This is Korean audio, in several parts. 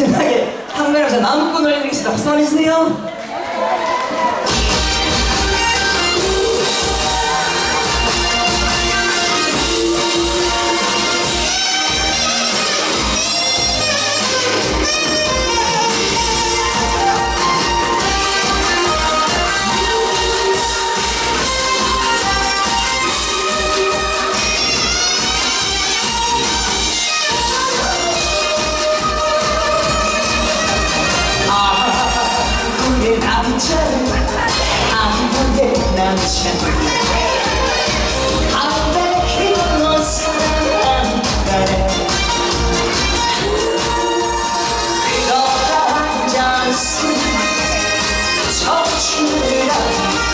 신나게 한가람에서 남꾼 올려드리겠습니다. 박수 한번 해주세요. 담배 피우는 사람 그래 너가 앉아서 청춘을 안고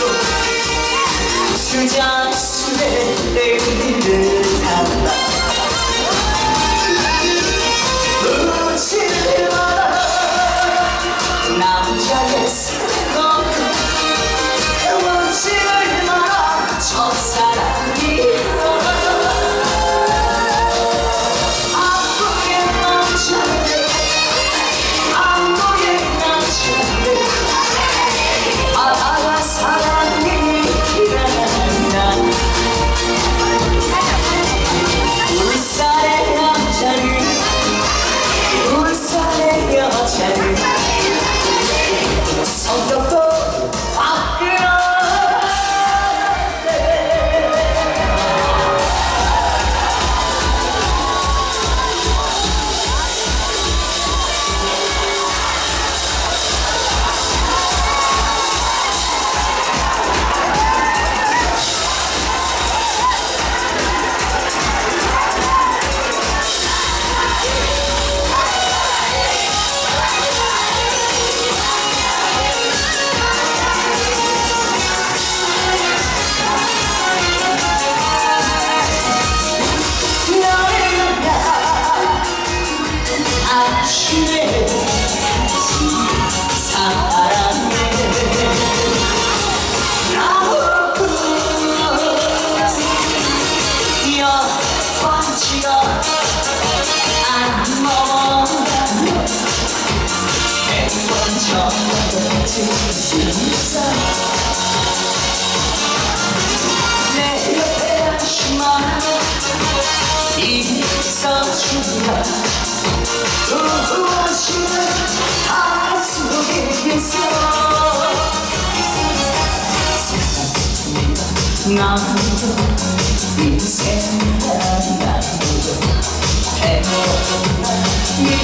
수장술에 내일을 touch 아침에 나도 인생 나도 믿으라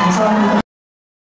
감사합니다.